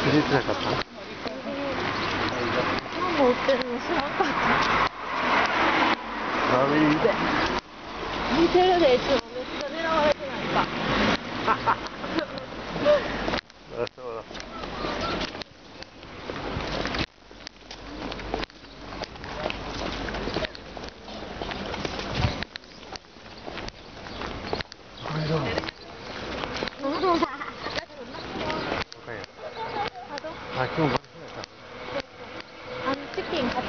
かった？パンも売ってるの知らんかった。ダメに見てるでいつもめっちゃ狙われてないか I feel I'm sitting at